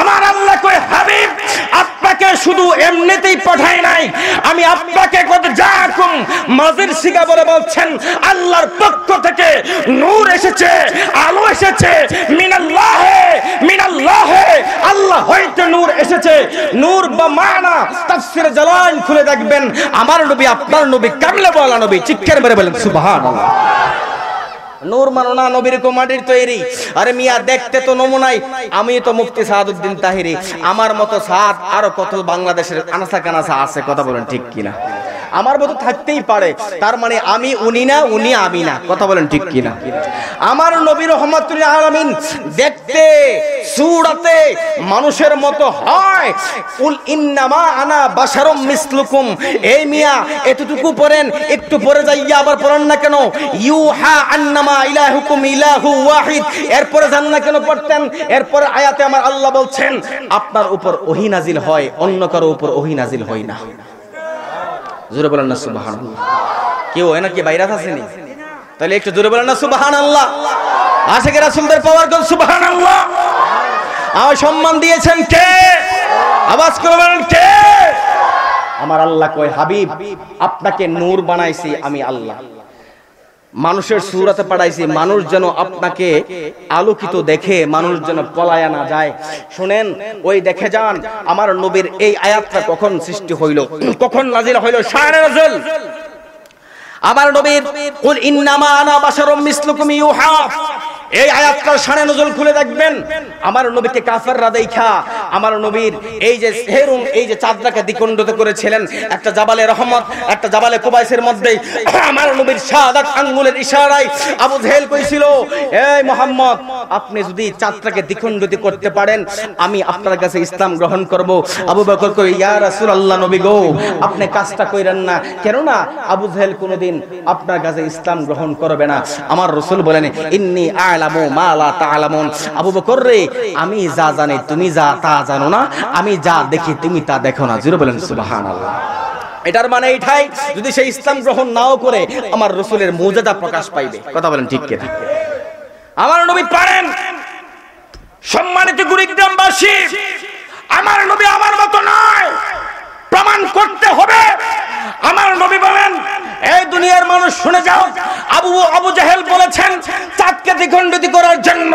আমার আল্লাহ কই হাবিব আপনাকে শুধু এমনিতেই পাঠাই নাই। আমি আপনাকে কত যাকুম মাজির সিগা বলে বলছেন, আল্লাহর পক্ষ থেকে নূর এসেছে, আলো এসেছে, মিনাল্লাহে মিনাল্লাহে, আল্লাহ হইতে নূর এসেছে। নূর বা মানা, তাফসির জালাল খুলে দেখবেন, আমার নবী, আপনার নবী, কামলে বলা নবী, চিৎকার মেরে বলেন সুবহানাল্লাহ। নূর মানো না নবীর মাটির তৈরি। আরে মিয়া, দেখতে তো নমুনাই। আমি তো মুফতি সাহাদুদ্দিন তাহিরি। আমার মতো সাদ আরও কত বাংলাদেশের আনাসা কানাসা আছে, কথা বলেন ঠিক কিনা? আমার মতো থাকতেই পারে। তার মানে আমি উনি না, উনি আমি না। কথা বলেন ঠিক কিনা? আমার রহমাতুল আলামিন দেখতে, সুরাতে মানুষের মতো হয়। উল ইন্নামা আনা বাশারুম মিসলুকুম। এই মিয়া, এতটুকু পড়েন, একটু পরে যাইয়া আবার পড়েন না কেন? ইউহা আন্নামা ইলাহুকুম ইলাহু ওয়াহিদ। এরপরে জান না কেন পড়তেন? এরপরে আয়াতে আমার আল্লাহ বলছেন, আপনার উপর ওহি নাজিল হয়, অন্য কারও উপর ওহি নাজিল হয় না। জোরে বলেন না সুবাহান কেউ হয় নাকি বাইরাত আসেনি তাহলে একটু জোরে বলেন না সুবাহান সুবহানাল্লাহ। আশেকের রাসুলদের পাওয়ার গল সুবহানাল্লাহ। আমার সম্মান দিয়েছেন কে? আওয়াজ করে বলেন কে? আমার আল্লাহ কয়, হাবিব, আপনাকে নূর বানাইছি আমি আল্লাহ। মানুষের সুরাতে পাঠাইছি মানুষ যেন আপনাকে আলোকিত দেখে মানুষ যেন পলায়া না যায়। শোনেন ওই দেখে যান আমার নবীর এই আয়াতটা কখন সৃষ্টি হইল? কখন নাজিল হইল? শায়রে নাজিল আমার নবীর কুল ইন্নামা আনা বাশারুম মিসলুকুম ইউহা। এই আয়াতটার শানে নজল খুলে দেখবেন, আমার নবীকে কাফেররা দেখা, আমার নবীর এই যে হেরুম, এই যে চাঁদটাকে দ্বিখণ্ডিত করেছিলেন, একটা জাবালে রহমত, একটা জাবালে কুবাইসের মধ্যে, আমার নবীর শাহাদাত আঙ্গুলের ইশারায় আবু জেহেল কইছিল, এই মোহাম্মদ, আপনি যদি চাঁদটাকে দ্বিখণ্ডিত করতে পারেন, আমি আপনার কাছে ইসলাম গ্রহণ করব। আবু বকর কই ইয়া রাসূলুল্লাহ নবী গো, আপনি কাজটা কইরেন না। কেন না আবু জেহেল কোনোদিন আপনার কাছে ইসলাম গ্রহণ করবে না। আমার রাসূল বলেন, ইন্নী আ'লামু মা লা তা'লামুন আবু বকর রে, আমি যা জানি তুমি যা, তা জানো না। আমি যা দেখি তুমি তা দেখো না। জিরো বলেন সুবহানাল্লাহ। এটার মানে এইটাই, যদি সে ইসলাম গ্রহণ নাও করে, আমার রসুলের মর্যাদা প্রকাশ পাইবে। কথা বলেন ঠিক কিনা? আমার নবী পারেন। সম্মানিত গুরিগ্রামবাসী, আমার নবী আমার মতো নয়। প্রমাণ করতে হবে। আমার নবী বলেন, এই দুনিয়ার মানুষ শুনে যাও, আবু আবু জাহেল বলেছেন, চাঁদকে দ্বিখণ্ডিত করার জন্য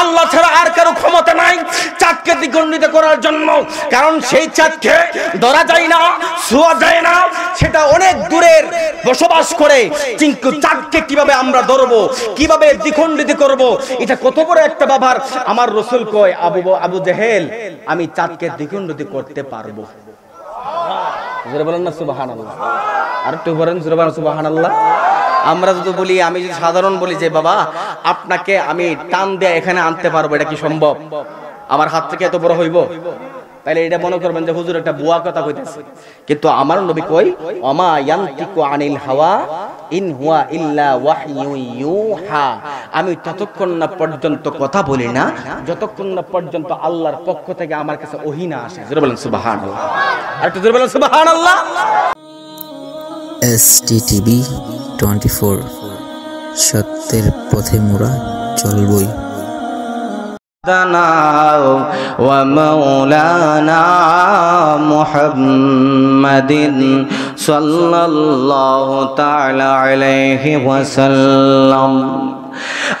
আল্লাহ ছাড়া আর কারও ক্ষমতা নাই। চাঁদকে দ্বিখণ্ডিত করার জন্য, কারণ সেই চাঁদকে ধরা যায় না, ছোঁয়া যায় না, সেটা অনেক দূরের বসবাস করে। কিন্তু চাঁদকে কীভাবে আমরা ধরবো, কীভাবে দ্বিখণ্ডিত করব, এটা কত বড় একটা বাবার আমার রসুল কয়, আবু আবু জাহেল, আমি চাঁদকে দ্বিখণ্ডিত করতে পারব। আমরা যদি বলি, আমি যদি সাধারণ বলি যে, বাবা, আপনাকে আমি টান দিয়ে এখানে আনতে পারব, এটা কি সম্ভব? আমার হাত থেকে এত বড় হইব? তাহলে এটা মনে করবেন যে, হুজুর, একটা বুয়া কথা কইতেছে। কিন্তু আমার নবী কই? অমা ইয়ান্তিকু আনিল হাওয়া ইন হুয়া ইল্লা ইউহা। আমি ততক্ষণ না পর্যন্ত কথা বলি না, যতক্ষণ না পর্যন্ত আল্লাহর পক্ষ থেকে আমার কাছে ওহিনা আসে। জোরে বলেন, সুবহানাল্লাহ। আর একটু জোরে বলেন, সুবহানাল্লাহ। S T TV twenty four সত্যের পথে মোরা চলবই। سيدنا ومولانا محمد صلى الله تعالى عليه وسلم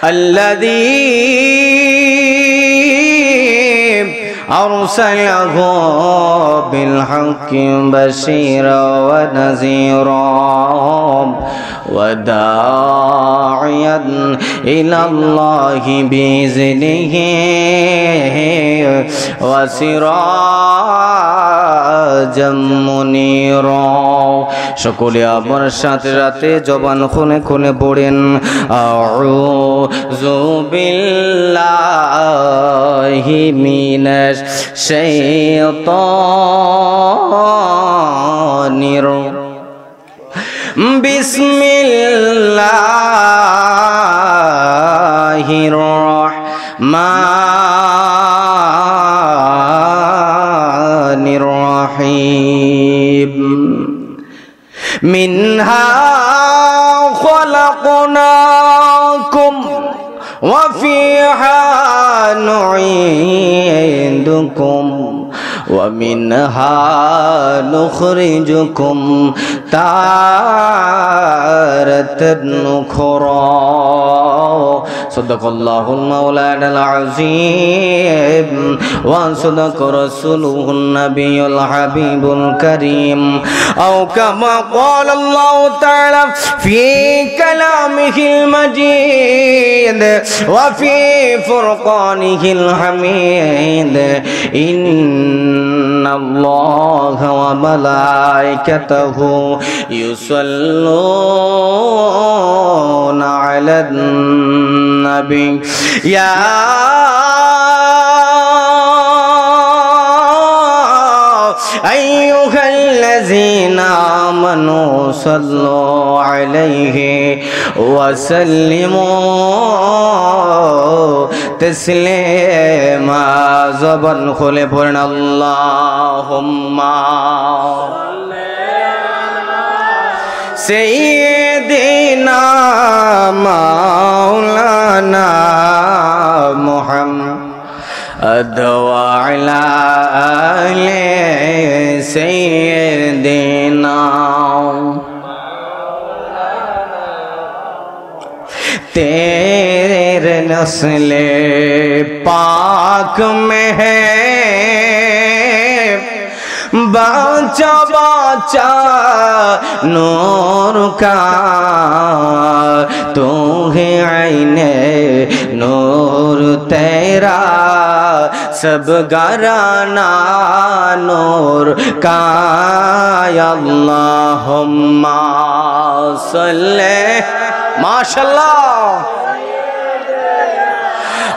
الذي أرسله بالحق بشيرا ونذيرا وداعيا إلى الله بإذنه وسراجا মুনিরা। সকলে আমার সাথে রাতে জবান খুনে খুনে পড়েন। আউযু বিল্লাহি মিনাশ শাইতানির। বিসমিল্লাহির রহমান الرحيم. منها خلقناكم وفيها نعيدكم ومنها نخرجكم تارة أخرى صدق الله المولانا العظيم وصدق رسوله النبي الحبيب الكريم. أو كما قال الله تعالى في كلامه المجيد وفي فرقانه الحميد إن الله وملائكته يصلون على النبي. يا أيها الذين آمنوا صلوا عليه وسلموا تسليما. زبن خلفنا اللهم सैदना मौलाना मोहम्मद वाला सैदना तेरे नस्ल पाक में है بچا بچا نور کا تو ہے عین نور تیرا سب گرانا نور کا اللہم صلی ماشاءاللہ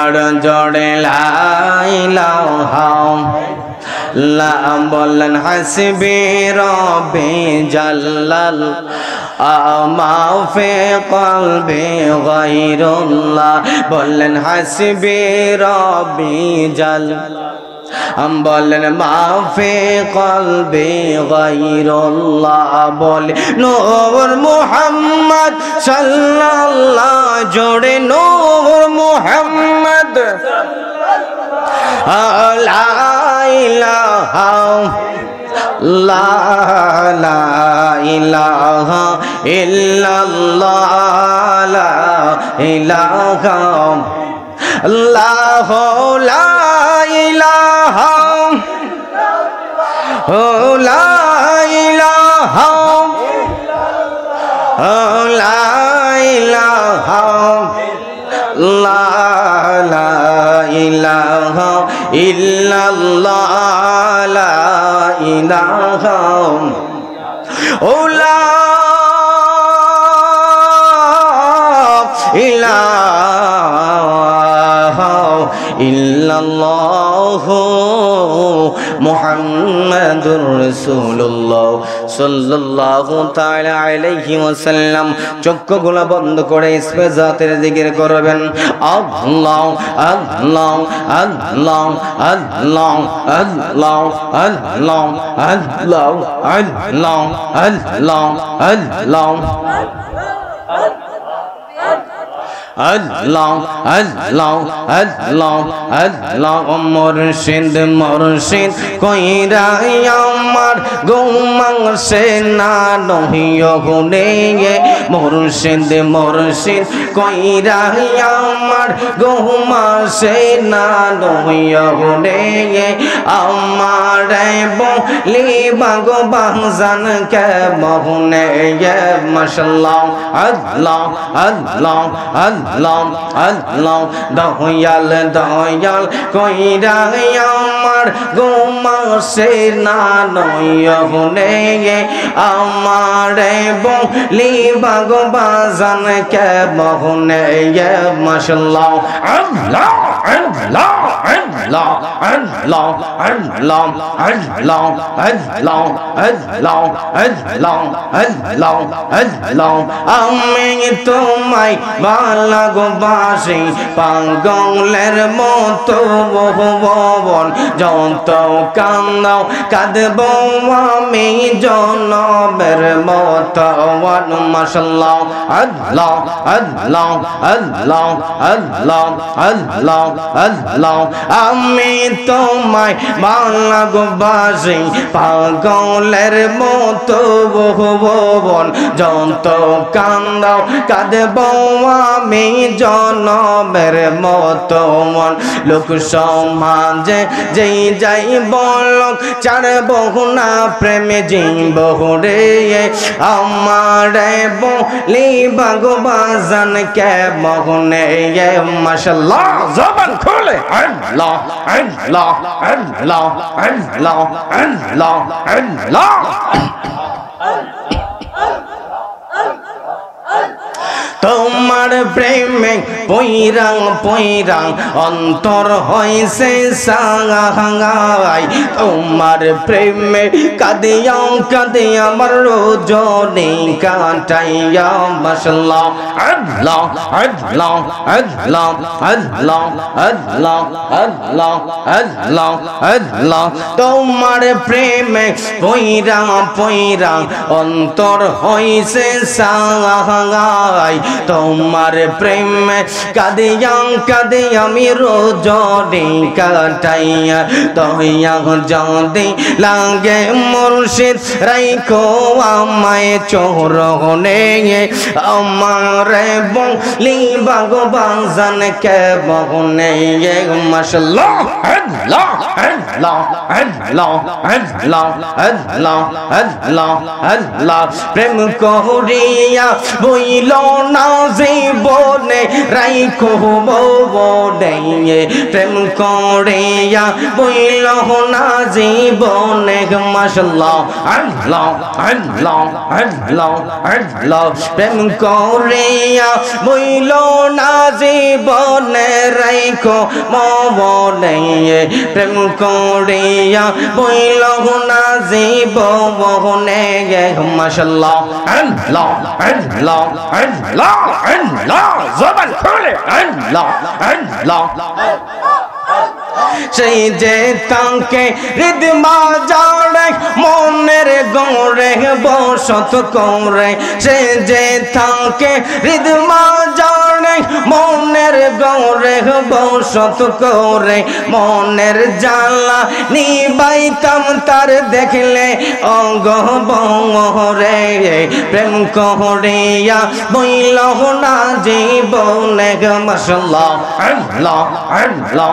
আর লাই লাও হাও। লা বললেন হাসবি রবে জাল্লাল আমাফে কলবে গাইরুল্লাহ বললেন হাসবি রবি জাল্লাল। أم بولن ما في قلبي غير الله؟ بولي نور محمد صلى الله جوري نور محمد. لا إله لا لا إله إلا الله لا إله আল্লাহ লা ইলাহা লা ইলাহা লা ইলাহা লা লা ইলাহা ইল্লাল্লাহ লা ইলাহা ও লা ইল্লাল্লাহ মুহাম্মাদুর রাসূলুল্লাহ সাল্লাল্লাহু তাআলা আলাইহি ওয়াসাল্লাম। চক্ষুগুলো বন্ধ করে ইসমে জাতের জিকির করবেন। আল্লাহ আল্লাহ আল্লাহ আল্লাহ আল্লাহ আল্লাহ আল্লাহ আল্লাহ আল্লাহ আল্লাহ আল্লাহ। আল্লাহ আল্লাহ আল্লাহ মুর্শিদ মুর্শিদ, কইরা আমার গৌমাংসে না নহিয় গুনে মুর্শিদ মুর্শিদ, কইরা আমার গৌমাংসে না নহিয় গুনে আমার বলি বাগো বাংজান কে বহুনে মাশাল্লাহ, আল্লাহ আল্লাহ আল্লাহ আল্লাহ আল্লাহ দয়াল দয়াল কইরা আমার গোমাসে না নয়নে আমার বলি বাগো বাজান কে বহনে মাশাল্লাহ আল্লাহ আল্লাহ আল্লাহ আল্লাহ আল্লাহ আল্লাহ আল্লাহ আল্লাহ আল্লাহ আল্লাহ আল্লাহ আমি তোমায় ভালোবাসি পাগলের মতো ভুবন। যত কান্দাও, কাঁদব আমি জনমের মতো। মাসাল্লাহ আল্লাহ আল্লাহ আল্লাহ আল্লাহ আল্লাহ আল্লাহ। আমি তোমায় ভালোবাসি পাগলের মতো ভুবন। যত কান্দাও, কাঁদব আমি জনমের মতো মন। লোক সমাজে যেই যাই বলক চার বহুনা প্রেমে যেই বহুরে আমার বলি, ভগবান কে বহুনে মাসাল্লাহ জবান খোলে। আল্লাহ আল্লাহ আল্লাহ আল্লাহ আল্লাহ আল্লাহ। তোমার প্রেমে পইরাং পইরাং অন্তর হয়েছে সাঙ্গাই তোমার প্রেমে কাদিয়াও কাদে আমার রোজনে কাটাইয়া মাসাল্লাহ আল্লাহ আল্লাহ আল্লাহ আল্লাহ আল্লাহ আল্লাহ আল্লাহ আল্লাহ। তোমার প্রেমে পইরা পইরা অন্তর হইছে সাঙ্গাই তোমার প্রেমে কাদিয়া কাদে আমি রোজনে কাটাইয়া দহিয়া যদি লাগে মুর্শিদ, রাইখো আমায় চোরনে আমার বলি, ভগবান কে বহনে প্রেম করিয়া বইল না জীবনে রাইখো বনে প্রেম করিয়া বইল না জীবনে মাসাল্লাহ আল্লাহ আল্লাহ আল্লাহ আল্লাহ প্রেম করিয়া বইল না জীবনে রাইখো মনে প্রেম করিয়া বইল না জীবনে মাসাল্লাহ আল্লাহ আল্লাহ আল্লাহ अल्लाह अल्लाह जबर खोले अल्लाह अल्लाह সেই যে তাকে হৃদমা যাড়ে মনের গৌরে বসত করে। সে যে তাকে হৃদমা যাড়ে মনের গৌরে বসত করে। মনের জ্বালা নিবাইতাম তার দেখলে অঙ্গ বরে প্রেম করিয়া বইল না জীবনে মশলা আল্লাহ।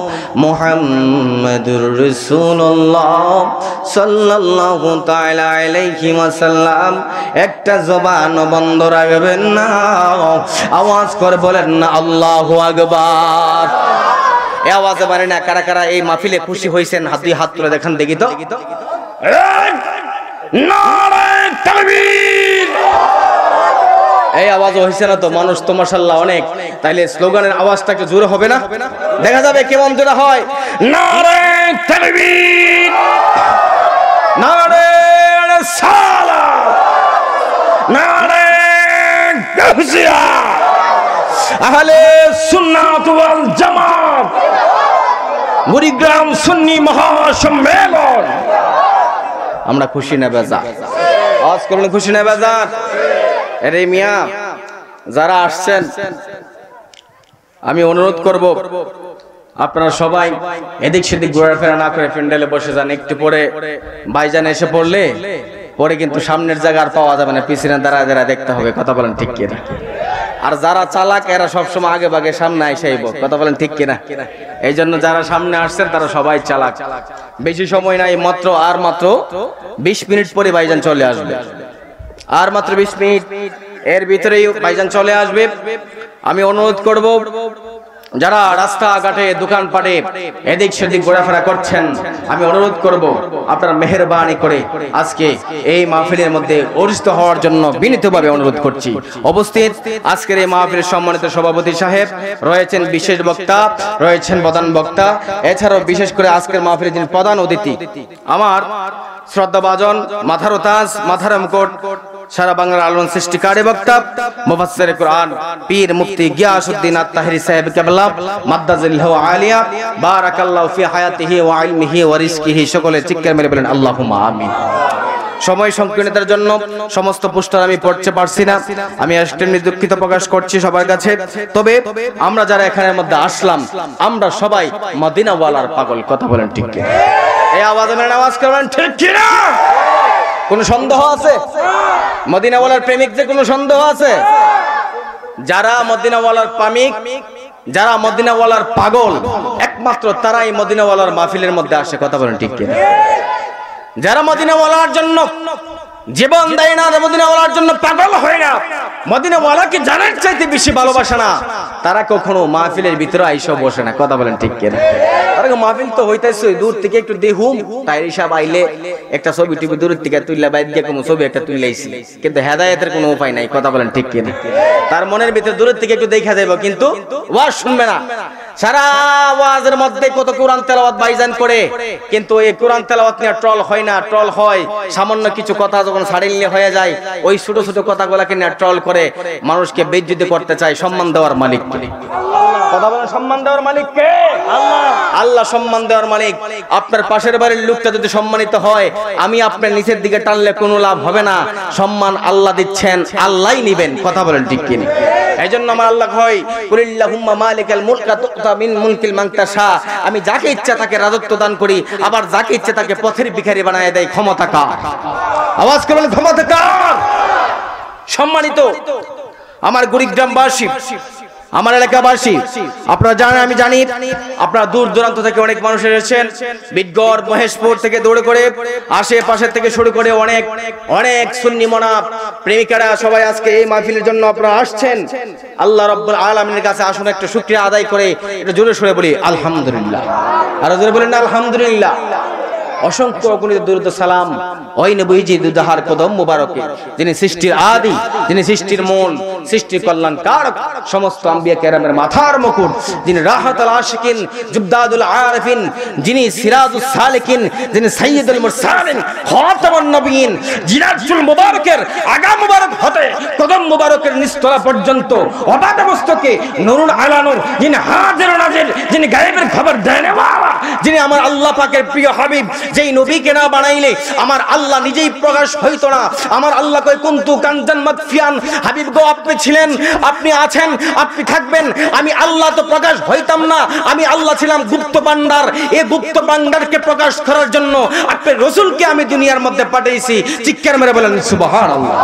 মোহাম্মদুর রসুল্লাহ সাল্লাহ তাইলাইসাল্লাম একটা জবান বন্ধ রাখবেন না, আওয়াজ করে বলেন না, আল্লাহ আকবার। এ আওয়াজে মানে না, কারা কারা এই মাহফিলে খুশি হয়েছেন হাত দুই হাত তুলে দেখান দেখি তো। নারায় তাকবীর। এই আওয়াজ হয়েছে না তো, মানুষ তো মাসাল্লাহ অনেক। তাইলে স্লোগানের আওয়াজটা একটু জোরে হবে না? দেখা যাবে কেমন জোরে হয়। নারায় তাকবীর নারে সালা নারায় গাউসিয়া আহলে সুন্নাত ওয়াল জামাত! মুরিগ্রাম সুন্নি মহাসম্মেলন! আমরা খুশি না বেজা আওয়াজ করলেন খুশি না বেজার? মিয়া, যারা আসছেন, আমি অনুরোধ করব, আপনারা সবাই এদিক সেদিক ঘোরাফেরা না করে প্যান্ডেলে বসে যান। একটু পরে বাইজান এসে পড়লে, পরে কিন্তু সামনের জায়গা আর পাওয়া যাবে না। পিছনে দাঁড়া দাঁড়া দেখতে হবে, কথা বলেন ঠিক কিনা। আর যারা চালাক, এরা সবসময় আগে বাগে সামনে আইসাইব কথা বলেন ঠিক কিনা। এই জন্য যারা সামনে আসছেন, তারা সবাই চালাক। বেশি সময় নাই, মাত্র আর মাত্র বিশ মিনিট পরে ভাইজান চলে আসবে। আর মাত্র বিশ মিনিট। এর ভিতরেই ভাইজান চলে আসবে। আমি অনুরোধ করব, যারা রাস্তাঘাটে, দোকানপাটে, এদিক সেদিক ঘোরাফেরা করছেন, আমি অনুরোধ করব, আপনার মেহরবানি করে আজকে এই মাহফিলের মধ্যে অরিষ্ট হওয়ার জন্য বিনীতভাবে অনুরোধ করছি। অবস্থিত আজকের এই মাহফিলের সম্মানিত সভাপতি সাহেব, রয়েছেন বিশেষ বক্তা, রয়েছেন প্রধান বক্তা, এছাড়াও বিশেষ করে আজকের মাহফিলের যিনি প্রধান অতিথি, আমার শ্রদ্ধাভাজন মাথার তাজ মাথার মুকুট সারা বাংলার আলোড়ন সৃষ্টিকারী বক্তা, মুফাসসির কোরআন, পীর মুফতি গিয়াসউদ্দিন আত-তাহরি সাহেব কেবলা মাদ্দাজিল্লাহু আলিয়া, বারাকাল্লাহু ফি হায়াতিহি ওয়া ইলমিহি ওয়া রিজকিহি। সকলে চিৎকার মেরে বলেন, আল্লাহুম্মা আমিন। সময় সংকীর্ণতার জন্য সমস্ত পোস্টার আমি পড়তে পারছি না। আমি এক্সট্রিমলি দুঃখিত প্রকাশ করছি সবার কাছে। তবে আমরা যারা এখানের মধ্যে আসলাম, আমরা সবাই মদিনাওয়ালার পাগল, কথা বলেন ঠিক এই আওয়াজ আওয়াজ করবেন ঠিক কি না কোনো সন্দেহ আছে? মদিনাওয়ালার প্রেমিক যে কোনো সন্দেহ আছে, যারা মদিনাওয়ালার প্রেমিক, যারা মদিনাওয়ালার পাগল, একমাত্র তারাই মদিনাওয়ালার মাহফিলের মধ্যে আসে, কথা বলেন ঠিক কিনা? যারা মদিনাওয়ালার জন্য জীবন দেয় না মদিনাওয়ালার জন্য পাগল হয় না। মদিনাওয়ালাকে জানার চাইতে বেশি ভালোবাসে না। তারা কখনো মাহফিলের ভিতরে আইসা বসে না। কথা বলেন ঠিক কিনা? তারা মাহফিল তো হইতেছে, দূর থেকে একটু দেহুম তাই হিসাব আইলে একটা ছবি টিভি দূর থেকে তুললে বাইর দিয়ে কোনো ছবি একটা তুললেইছি কিন্তু হেদায়েতের কোনো উপায় নাই, কথা বলেন ঠিক কিনা? তার মনের ভিতরে দূরের থেকে একটু দেখা যাবে কিন্তু ওয়াজ শুনবে না। সারা ওয়াজের মধ্যে কত কোরআন তেলাওয়াত বাইজান করে, কিন্তু এই কোরআন তেলাওয়াত নিয়ে ট্রল হয় না। ট্রল হয়, সামান্য কিছু কথা যখন সারিল্য হয়ে যায় ওই ছোট ছোট কথাগুলাকে নিয়ে ট্রল করে মানুষকে বেজ্জিত করতে চায় সম্মান দেওয়ার মালিক কথা বলেন সম্মান দেওয়ার মালিক কে? আল্লাহ সম্মান দেওয়ার মালিক। আপনার পাশের বাড়ির লোকটা যদি সম্মানিত হয় আমি আপনার নিচের দিকে টানলে কোনো লাভ হবে না। সম্মান আল্লাহ দিচ্ছেন আল্লাহই নিবেন। কথা বলেন ঠিক কিনা? এই জন্য আমার আল্লাহ হয় কুলিল্লাহুম্মা মালিকাল মুলকা তুতা মিন মুলকিল মান তাশা আমি যাকে ইচ্ছা তাকে রাজত্ব দান করি, আবার যাকে ইচ্ছা তাকে পথের ভিখারি বানায় দেয় ক্ষমতা কার? আওয়াজ করবেন ক্ষমতা কার? সম্মানিত আমার গুরিগ্রামবাসী আমার এলাকাবাসী, আপনারা জানেন, আমি জানি, আপনারা দূর দূরান্ত থেকে অনেক মানুষ এসেছেন। বিটগড়, মহেশপুর থেকে দৌড়ে করে আশেপাশে থেকে শুরু করে অনেক অনেক সুন্নি মনা প্রেমিকারা সবাই আজকে এই মাহফিলের জন্য আপনারা আসছেন। আল্লাহ রব্বুল আলমিনের কাছে আসুন, একটা শুক্রিয়া আদায় করে এটা জোরে সরে বলি, আলহামদুলিল্লাহ। আরও জোরে বলেন, আলহামদুলিল্লাহ। অসংখ্য অগণিত দূরত সালাম। ওই নবীজি দুদাহার কদম মুবারকে, যিনি সৃষ্টির আদি, যিনি সৃষ্টির মূল সৃষ্টির কল্যাণ কারক, সমস্ত আম্বিয়া কেরামের মাথার মুকুট, যিনি রাহাতুল আশিকিন, জুবদাদুল আরিফিন, যিনি সিরাজুস সালিকিন, যিনি সাইয়্যিদুল মুরসালিন, খাতামুন নবীন জিনাতুল মুবারকের আগা মুবারক হতে, কদম মুবারকের নিস্তলা পর্যন্ত, অবাধ মস্তকে নুরুল আলানুর, যিনি হাজির নাজির, যিনি গায়েবের খবর দেন যিনি আমার আল্লাহ পাকের প্রিয় হাবিব যেই নবীকে না বানাইলে, আমার আল্লাহ নিজেই প্রকাশ হইতো না। আমার আল্লাহ কয়, কুন্তু কাঞ্জান মাদফিয়ান হাবিব গো, আপনি ছিলেন, আপনি আছেন, আপনি থাকবেন। আমি আল্লাহ তো প্রকাশ হইতাম না। আমি আল্লাহ ছিলাম গুপ্ত ভান্ডার। এ গুপ্ত ভান্ডারকে প্রকাশ করার জন্য আপনি রসুলকে আমি দুনিয়ার মধ্যে পাঠিয়েছি চিৎকার মেরে বলেন, সুবহানাল্লাহ।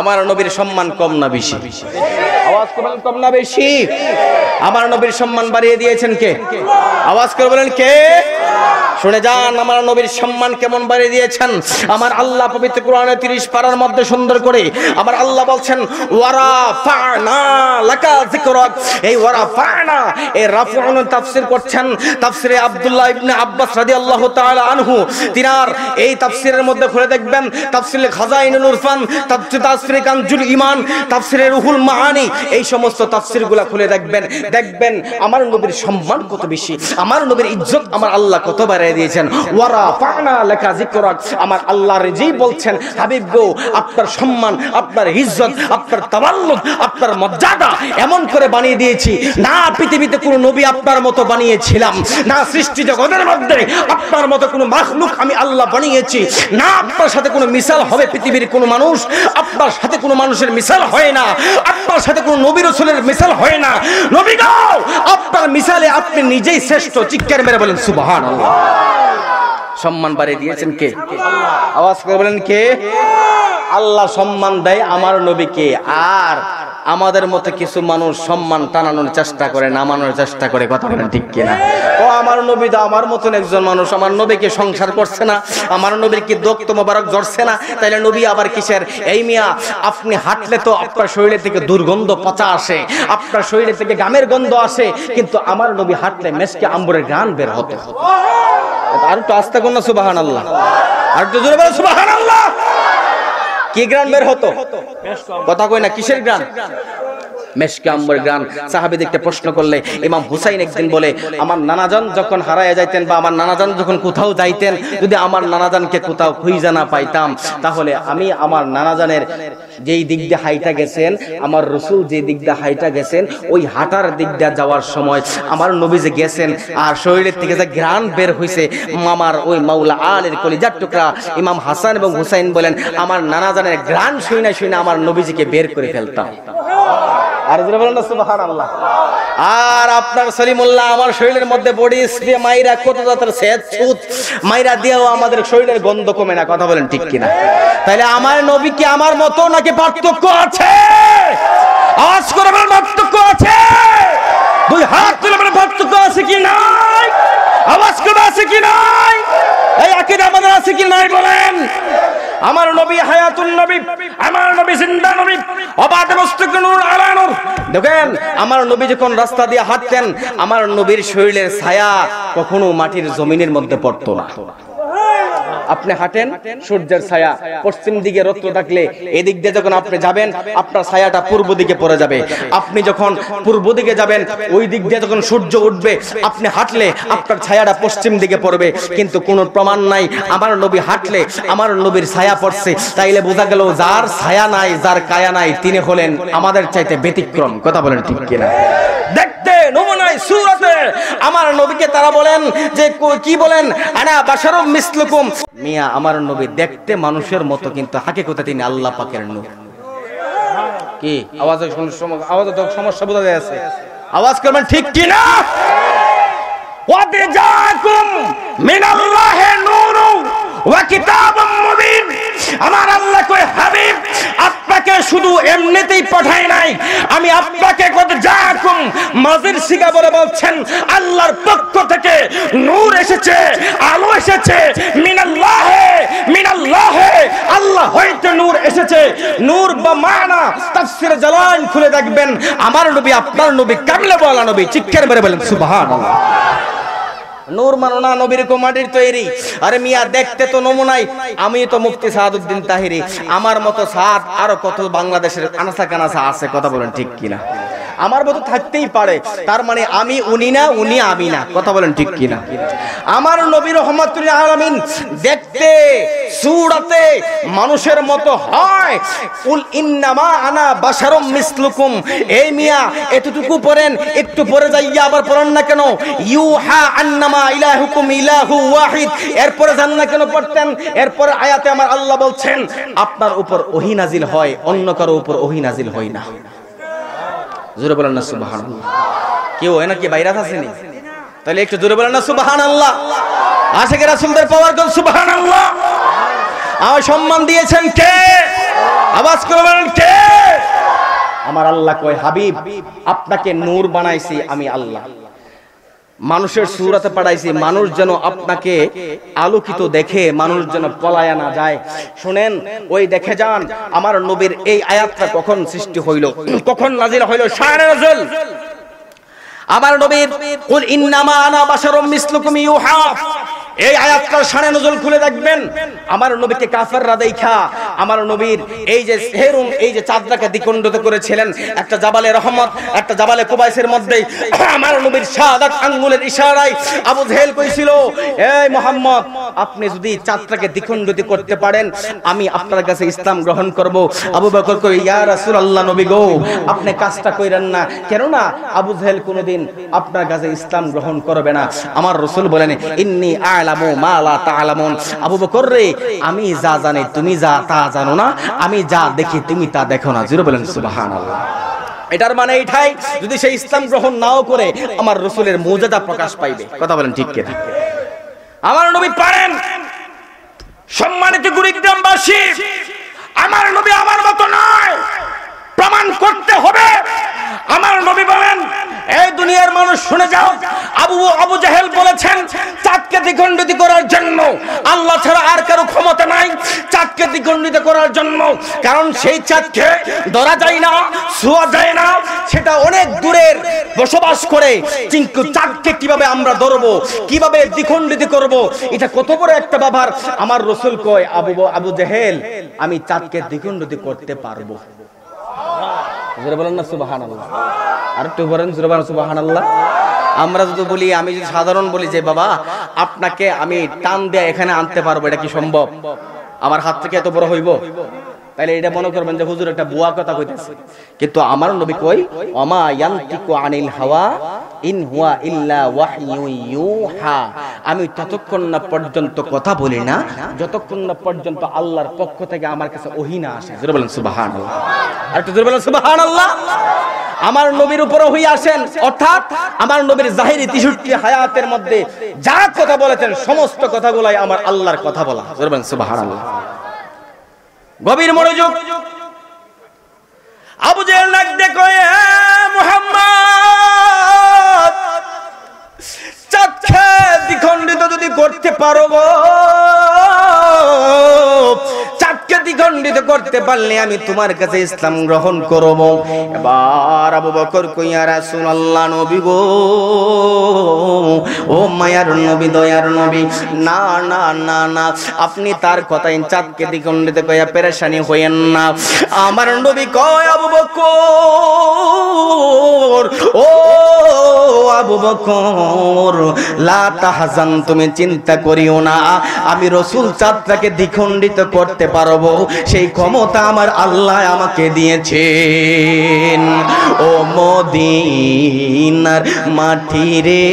আমার নবীর সম্মান কম না বেশি। আওয়াজ করবেন কম বেশি। আমার নবীর সম্মান বাড়িয়ে দিয়েছেন কে? আওয়াজ করে কে? শুনে যান, আমার নবীর সম্মান কেমন বাড়িয়ে দিয়েছেন? আমার আল্লাহ পবিত্র কোরআনে 30 পারার মধ্যে সুন্দর করে আমার আল্লাহ বলছেন ওয়ারা ফানা লাকা যিকরাক। এই ওয়ারা ফানা এই রাফউন তাফসীর করছেন তাফসীরে আব্দুল্লাহ ইবনে আব্বাস রাদিয়াল্লাহু তাআলা আনহু। তিনার এই তাফসীরের মধ্যে খুলে দেখবেন, তাফসীরে খাজাইনুল উরফান তাফসীর তাফসীরে কানজুল ঈমান তাফসীরে রুহুল মাআনি এই সমস্ত তাফসীরগুলো খুলে দেখবেন দেখবেন আমার নবীর সম্মান কত বেশি, আমার নবীর ইজ্জত আমার আল্লাহ কত বাড়িয়ে দিয়েছেন। ওয়ারা ফানা লেখা যিকরাক, আমার আল্লাহ নিজেই বলছেন, হাবিব গো, আপনার সম্মান, আপনার ইজ্জত, আপনার তাওয়াল্লুদ আপনার মর্যাদা এমন করে বানিয়ে দিয়েছি। না পৃথিবীতে কোনো নবী আপনার মতো বানিয়েছিলাম, না সৃষ্টি জগতের মধ্যে আপনার মতো কোনো মাখলুক আমি আল্লাহ বানিয়েছি। না আপনার সাথে কোনো মিসাল হবে পৃথিবীর কোনো মানুষ, আপনার সাথে কোনো মানুষের মিসাল হয় না, আপনার সাথে কোনো নবী রসুলের মিসাল হয় না। নবী গাও আপনার মিসালে আপনি নিজেই শ্রেষ্ঠ, চিৎকার মেরে বলেন সুবহান সম্মান বাড়িয়ে দিয়েছেন কে? আওয়াজ করে বলেন কে? আল্লাহ সম্মান দেয় আমার নবীকে। আর আমাদের মতো কিছু মানুষ সম্মান টানানোর চেষ্টা করে, নামানোর চেষ্টা করে, কথা বলেন ঠিক কিনা? ও, আমার নবী দা আমার মতন একজন মানুষ, আমার নবীকে সংসার করছে না, আমার নবীর কি দোক্ত মোবারক জড়ছে না? তাইলে নবী আবার কিসের? এই মিয়া, আপনি হাঁটলে তো আপনার শরীরে থেকে দুর্গন্ধ পচা আসে, আপনার শরীরে থেকে গামের গন্ধ আসে, কিন্তু আমার নবী হাঁটলে মেসকে আম্বরের গান বের হতো আর একটু আস্তে কোন সুবাহান আল্লাহ আর একটু জোরে সুবাহান আল্লাহ কি গ্রাম বের হতো? কথা কই না কিসের গ্রান মেশকে আম্বর গ্রান সাহাবিদেরকে প্রশ্ন করলে, ইমাম হুসাইন একদিন বলে, আমার নানাজান যখন হারায় যাইতেন বা আমার নানাজান যখন কোথাও যাইতেন, যদি আমার নানাজানকে কোথাও খুঁজে না পাইতাম, তাহলে আমি আমার নানাজানের যেই দিক দিয়ে হাইটা গেছেন, আমার রসুল যে দিক দিয়ে হাইটা গেছেন, ওই হাঁটার দিক দিয়ে যাওয়ার সময় আমার নবী যে গেছেন, আর শরীরের থেকে যে গ্রান বের হইছে, মামার ওই মাওলা আলের কলিজার টুকরা, ইমাম হাসান এবং হুসাইন বলেন, আমার নানাজানের গ্রান শুই না শুই না আমার নবীজিকে বের করে ফেলতাম। আর আপনার সলিমুল্লাহ, আমার শরীরের মধ্যে বডি স্প্রে মাইরা কত জাতের মাইরা দিয়েও আমাদের শরীরের গন্ধ কমে না, কথা বলেন ঠিক কিনা? তাহলে আমার নবী কি আমার মতো নাকি পার্থক্য আছে? আওয়াজ করে বলেন পার্থক্য আছে? দুই হাত তুলে বলেন পার্থক্য আছে কি নাই? আওয়াজ করে আছে কি নাই? এই আকিদা আমাদের আছে কি নাই বলেন? আমার নবী হায়াতুন নবী, আমার নবী জিন্দা নবী, অবাধ মস্তক নূর আলা নূর। দেখেন, আমার নবী যখন রাস্তা দিয়ে হাঁটতেন, আমার নবীর শরীরের ছায়া কখনো মাটির জমিনের মধ্যে পড়তো না। আপনি হাঁটেন, সূর্যের ছায়া পশ্চিম দিকে রত্ন থাকলে এদিক দিয়ে যখন আপনি যাবেন, আপনার ছায়াটা পূর্ব দিকে পড়ে যাবে। আপনি যখন পূর্ব দিকে যাবেন, ওই দিক দিয়ে যখন সূর্য উঠবে, আপনি হাঁটলে আপনার ছায়াটা পশ্চিম দিকে পড়বে। কিন্তু কোনো প্রমাণ নাই, আমার নবী হাঁটলে আমার নবীর ছায়া পড়ছে। তাইলে বোঝা গেল যার ছায়া নাই, যার কায়া নাই, তিনি হলেন আমাদের চাইতে ব্যতিক্রম। কথা বলেন ঠিক কিনা? দেখতে নমুনায় সুরতে আমার নবীকে তারা বলেন যে কি বলেন? আনা বাশারুম মিসলুকুম। মিয়া আমার নবী দেখতে মানুষের মতো কিন্তু হাকিকতে তিনি আল্লাহ পাকের নূর। কি? আওয়াজের সমস্যা আওয়াজের তো সমস্যা বোঝা যাচ্ছে। আওয়াজ করবেন ঠিক কি না ওয়াদ জাকুম মিনাল্লাহি নূরু ওয়া কিতাবুম মুবিন। আমার আল্লাহ কই আপনাকে শুধু এমনিতেই পাঠাই নাই। আমি আপনাকে জাকুম মাজির সিগা বলে বলছেন, আল্লাহর পক্ষ থেকে নূর এসেছে, আলো এসেছে, মিনাল্লাহে মিনাল্লাহে, আল্লাহ হইতে নূর এসেছে। নূর বা মানা, তাফসীর জালাল খুলে দেখবেন, আমার নবী, আপনার নবী, কামলে বলা নবী, চিৎকার মেরে বলেন, সুবহানাল্লাহ। নূর মানো নবীর কুমারির তৈরি। আরে মিয়া, দেখতে তো নমুনাই। আমি তো মুফতি সাহাদুদ্দিন তাহিরি। আমার মতো সাদ আরও কত বাংলাদেশের আনাসা কানাসা আছে, কথা বলেন ঠিক কিনা? আমার মতো থাকতেই পারে। তার মানে আমি উনি না, উনি আমি না। কথা বলেন ঠিক কিনা? আমার নবীর রহমাতুল আলামিন দেখতে, সুরাতে মানুষের মতো হয়। উল ইন্নামা আনা বাশারুম মিসলুকুম। এই মিয়া, এতটুকু পড়েন, একটু পরে যাইয়া আবার পড়েন না কেন? ইউহা আন্নামা ইলাহুকুম ইলাহু ওয়াহিদ। এরপরে জান না কেন পড়তেন? এরপরে আয়াতে আমার আল্লাহ বলছেন, আপনার উপর ওহি নাজিল হয়, অন্য কারও উপর ওহি নাজিল হয় না। জোরে বলেন না সুবাহান কেউ হয় নাকি বাইরাত আসেনি তাহলে একটু জোরে বলেন না সুবাহান আল্লাহ গে রাসুলদের পাওয়ার কোন সুবহানাল্লাহ? আমার সম্মান দিয়েছেন কে? আওয়াজ করে বলেন কে? আমার আল্লাহ কয়, হাবিব, আপনাকে নূর বানাইছি আমি আল্লাহ। মানুষের সুরাতে পাঠাইছি মানুষ যেন আপনাকে আলোকিত দেখে মানুষ যেন পলায় না যায়। শোনেন ওই দেখে যান আমার নবীর এই আয়াতটা কখন সৃষ্টি হইল? কখন নাজিল হইল? নজল আমার নবীর কুল ইন্নামা আনা বাশারুম মিসলুকুম ইউহা। এই আয়াতটার শানে নজল খুলে দেখবেন। আমার নবীকে কাফেররা দেখা, আমার নবীর এই যে হেরুম, এই যে চাঁদটাকে দ্বিখণ্ডিত করেছিলেন। একটা জাবালে রহমত, একটা জাবালে কুবাইসের মধ্যে। আমার নবীর শাহাদাত আঙ্গুলের ইশারায় আবু জেহেল কইছিল, এই মোহাম্মদ, আপনি যদি চাঁদটাকে দ্বিখণ্ডিত করতে পারেন, আমি আপনার কাছে ইসলাম গ্রহণ করব। আবু বকর কই ইয়া রাসূলুল্লাহ নবী গো, আপনি কাজটা কইরেন না। কেন না আবু জেহেল কোনোদিন আপনার কাছে ইসলাম গ্রহণ করবে না। আমার রসুল বলেন, ইন্নি আলামু মা লা তা'লামুন। আবু বকর রে, আমি যা জানি তুমি যা, তা জানো না। আমি যা দেখি তুমি তা দেখো না। জিরো বলেন, সুবহানাল্লাহ। এটার মানে এইটাই, যদি সে ইসলাম গ্রহণ নাও করে, আমার রসুলের মর্যাদা প্রকাশ পাইবে। কথা বলেন ঠিক কিনা? আমার নবী পারেন। সম্মানিত কুড়িগ্রামবাসী আমার নবী আমার মতো নয়। প্রমাণ করতে হবে। আমার নবী বলেন, এই দুনিয়ার মানুষ শুনে যাও, আবু আবু জাহেল বলেছেন, চাঁদকে দ্বিগণ্ডিত করার জন্য আল্লাহ ছাড়া আর কারও ক্ষমতা নাই। চাঁদকে দ্বিখণ্ডিত করার জন্য। কারণ সেই চাঁদকে ধরা যায় না, ছোঁয়া যায় না, সেটা অনেক দূরের বসবাস করে। কিন্তু চাঁদকে কীভাবে আমরা ধরবো, কীভাবে দ্বিগণ্ডিত করব, এটা কত বড় একটা ব্যাপার। আমার রসুল কয়, আবু আবু জাহেল, আমি চাঁদকে দ্বিগণ্ডিত করতে পারব। সুবহানাল্লাহ। আর সুবহানাল্লাহ। আমরা যদি বলি, আমি যদি সাধারণ বলি যে, বাবা, আপনাকে আমি টান দিয়ে এখানে আনতে পারব, এটা কি সম্ভব? আমার হাত থেকে এত বড় হইব? তাহলে এটা মনে করবেন যে হুজুর একটা বুয়া কথা কইতেছে। কিন্তু আমার নবী কই অমা ইয়ান্তিকু আনিল হাওয়া, ইন হুয়া ইল্লা ওয়াহয়ু ইউহা। আমি ততক্ষণ না পর্যন্ত কথা বলি না, যতক্ষণ না পর্যন্ত আল্লাহর পক্ষ থেকে আমার কাছে ওহী না আসে। জোরে বলেন, সুবহানাল্লাহ। আর একটু জোরে বলেন, সুবহানাল্লাহ। আমার নবীর উপরে হই আসেন, অর্থাৎ আমার নবীর জাহিরি তিষট্টি হায়াতের মধ্যে যা কথা বলেছেন, সমস্ত কথাগুলাই আমার আল্লাহর কথা বলা। জোরে বলেন, সুবহানাল্লাহ। গভীর মনোযোগ। আবু জেহেল ডাক দেখো মোহাম্মদ "হে মুহাম্মদ! দ্বিখণ্ডিত যদি করতে পারো গো আপনি তার কথাই চাঁদকে দ্বিখণ্ডিত কইয়া পেরেশানি হইয়েন না। আমার নবী কয়, আবু বকর, ও আবু বকর, লা তাহজান তুমি চিন্তা করিও না। আমি রসুল চাঁদটাকে দ্বিখণ্ডিত করতে পারব। সেই ক্ষমতা আমার আল্লাহ আমাকে দিয়েছেন। ও মদিনার মাটি রে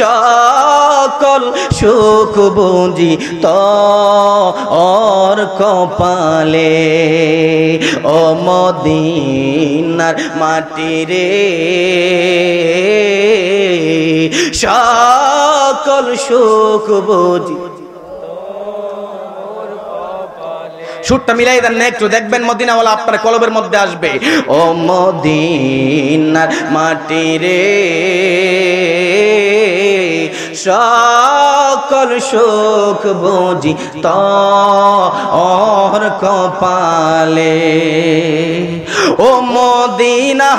সকল সুখ বুঝি তর কপালে। ও মদিনার মাটি রে। সকল সুখ বুঝি সুরটা মিলাই দেন না, একটু দেখবেন মদিনাওয়ালা আপনার কলবের মধ্যে আসবে। ও মদিনার মাটি রে। সকল সুখ বুঝি তর কপালে। ও মদিনা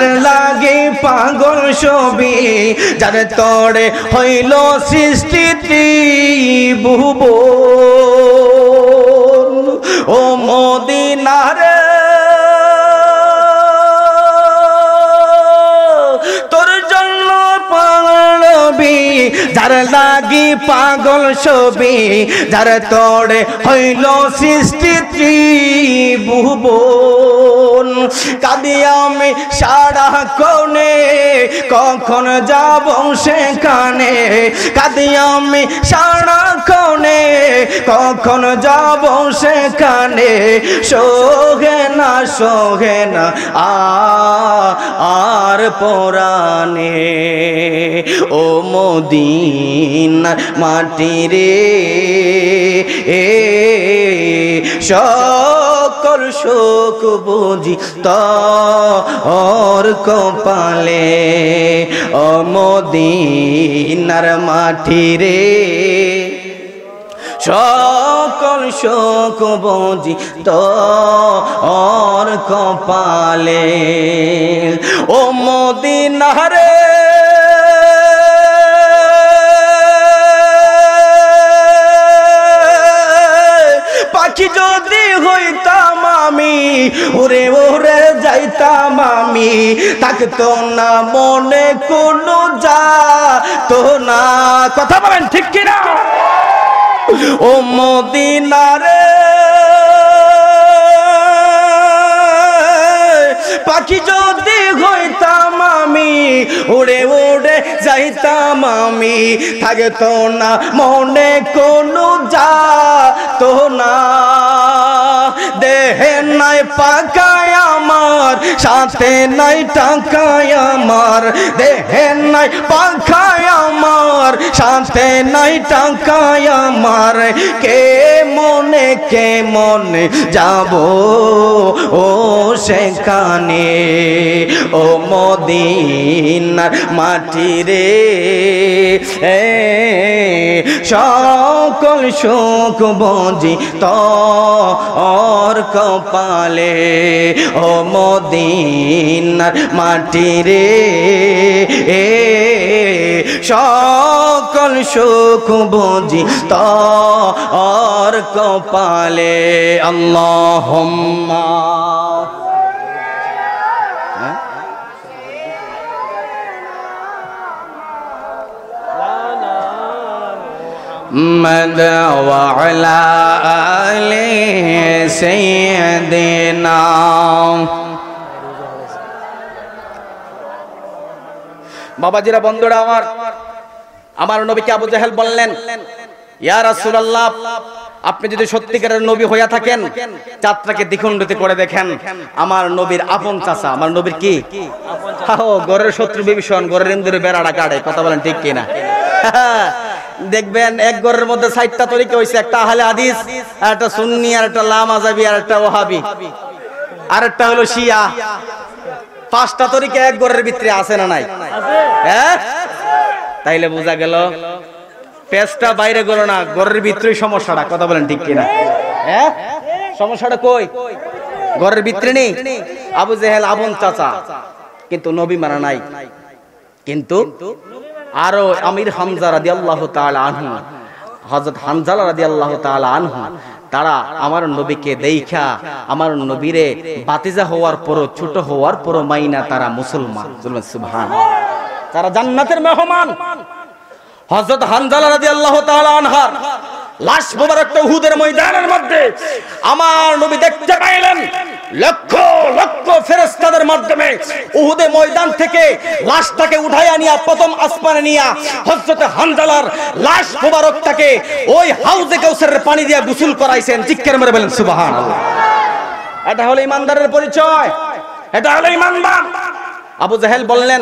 যার লাগে পাগল ছবি যার তরে হইল সৃষ্টি ত্রিভুব ও মদিনারে যার লাগি পাগল ছবি, যার তড়ে হইল সৃষ্টি ত্রিভুবন। কাদি আমি সারা কোনে কখন যাব সেখানে? কাদি আমি সারা কোনে কখন যাব সেখানে? সোহে না সোহে না আর পরাণে। ও মদিনার মাটি রে। এ সকল শোক বুঝি তর কপালে। ও মদিনার মাটি রে। সকল শোক বুঝি তোর কপালে। ও মদিনারে ওরে ওরে যাইতাম আমি। তাকে তো না মনে কোনো যা। তো না, কথা বলেন ঠিক কিনা? ও মদিনারে। পাখি যদি হইতাম আমি উড়ে উড়ে যাইতাম আমি। থাকে তো না মনে কোনো যা। তো না দেহে নাই পাকায় আমার সাথে নাই টাকায় আমার দেহে নাই পাখায় আমার। সাথে নাই টাকায় আমার। কে মনে কে মনে যাব? ও সেখানে। ও মদিনার মাটি রে। এ, সকল সুখ বজি তোর কপালে। ও মদিনার মাটি রে। এ সকল সুখ বুঝি তোর কপালে আল্লাহ محمد وعلى آل سيدنا বাবাজিরা বন্ধুরা আমার আমার নবীকে আবু জাহেল বললেন ইয়া রাসূলুল্লাহ আপনি যদি সত্যিকারের নবী হইয়া থাকেন চাঁদটাকে দ্বিখণ্ডিত করে দেখেন আমার নবীর আপন চাচা আমার নবীর কি? গরের শত্রু বিভীষণ গরের ইন্দুরে বেড়াটা কাটে কথা বলেন ঠিক কিনা? দেখবেন এক ঘরের মধ্যে সাইটটা তরিকা হইছে একটা আহলে হাদিস আর একটা সুন্নি আর একটা লামাজাবি আর একটা ওহাবি আর একটা হলো শিয়া। পাঁচটা তরিকা এক ঘরের ভিতরে আছে না নাই? হ্যাঁ? তাইলে বোঝা গেল, পেঁচটা বাইরে গেল না, ঘরের ভিতরে সমস্যাটা। কথা বলেন ঠিক কিনা? হ্যাঁ? সমস্যাটা কই? ঘরের ভিতরে নেই? আবু জেহেল আবন চাচা। কিন্তু নবী মারা নাই। কিন্তু আরও আমির হামজা রাদিয়াল্লাহু তাআলা আনহু, হযরত হানজালা রাদিয়াল্লাহু তাআলা আনহু, তারা আমার নবীকে দেইখা, আমার নবীরে বাতিজা হওয়ার পরও, ছোট হওয়ার পরও মাইনা তারা মুসলমান। সুবহান তারা জান্নাতের মেহমান? হযরত হানজালা রাদিয়াল্লাহু তাআলা আনহার লাশ মোবারকটা উহুদের ময়দানের মধ্যে আমার নবী দেখতে পাইলেন লক্ষ লক্ষ ফেরেস্তাদের মাধ্যমে উহুদে ময়দান থেকে লাশটাকে উঠাইয়া নিয়া প্রথম আসমানে নিয়া হযরত হানজালার লাশ মোবারকটাকে ওই হাউজে কাউসারের পানি দিয়ে গোসল করাইছেন। জিক্কের মেরে বলেন, সুবহানাল্লাহ। এটা হলো ইমানদারের পরিচয়। এটা হলো ইমানদার। আবু জাহেল বললেন,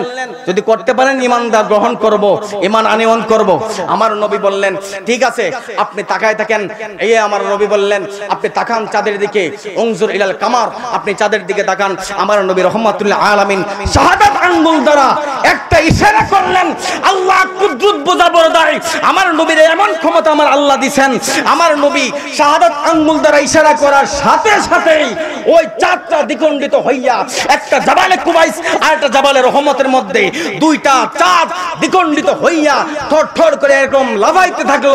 যদি করতে পারেন, ইমানদার গ্রহণ করব ইমান আনিয়ন করব। আমার নবী বললেন, ঠিক আছে, আপনি তাকায় থাকেন। এই আমার নবী বললেন, আপনি তাকান চাঁদের দিকে উংজুর ইলাল কামার, আপনি চাঁদের দিকে তাকান। আমার নবী রহমাতুল্লাহ আলামিন শাহাদাত আঙ্গুল দ্বারা একটা ইশারা করলেন, আল্লাহ কুদরত বোঝাবর দেয় আমার নবীর এমন ক্ষমতা আমার আল্লাহ দিছেন। আমার নবী শাহাদাত আঙ্গুল দ্বারা ইশারা করার সাথে সাথেই ওই চাঁদটা দ্বিখণ্ডিত হইয়া একটা জাবালে কুবাইস আর একটা জাবালে রহমতের মধ্যে দুইটা চাঁদ দ্বিখণ্ডিত হইয়া থর থর করে এরকম লাভাইতে থাকল।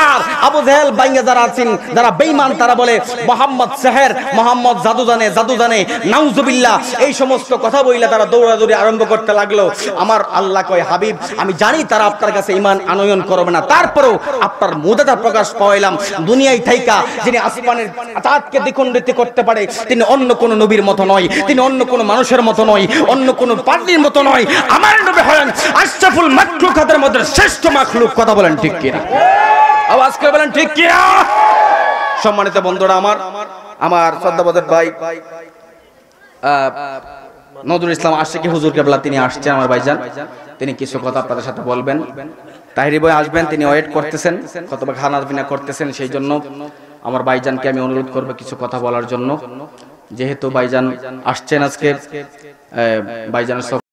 আর আবু জাহেল বাইঙ্গা যারা আছেন, যারা বেঈমান, তারা বলে, মোহাম্মদ সেহের, মোহাম্মদ জাদু জানে জাদু জানে নাউজুবিল্লাহ। এই সমস্ত কথা বইলা তারা দৌড়াদৌড়ি আরম্ভ করতে লাগল। আমার আল্লাহ কয়, হাবিব, আমি জানি তারা আপনার কাছে ইমান আনয়ন করবে না। তারপরেও আপনার মুদাতা প্রকাশ পাইলাম দুনিয়ায় থাইকা যিনি আসমানের চাঁদকে দ্বিখণ্ডিত করতে পারে, তিনি অন্য কোন নবীর মতো নয়, তিনি অন্য কোন মানুষের মতো নয়, অন্য কোন পার্টির মতো নয়। আমার নবী হলেন আশরাফুল মাখলুকাতের মধ্যে শ্রেষ্ঠ মাখলুক কথা বলেন ঠিক কিনা? আওয়াজ করে বলেন ঠিক কিনা? সম্মানিত বন্ধুরা আমার আমার শ্রদ্ধাবোধের ভাই নজরুল ইসলাম আশিকি হুজুর কেবলা তিনি আসছেন আমার ভাইজান। তিনি কিছু কথা আপনাদের সাথে বলবেন। তাহিরি বই আসবেন, তিনি ওয়েট করতেছেন কতবা খানা পিনা করতেছেন, সেই জন্য আমার ভাইজানকে আমি অনুরোধ করব কিছু কথা বলার জন্য। যেহেতু ভাইজান আসছেন আজকে সফর।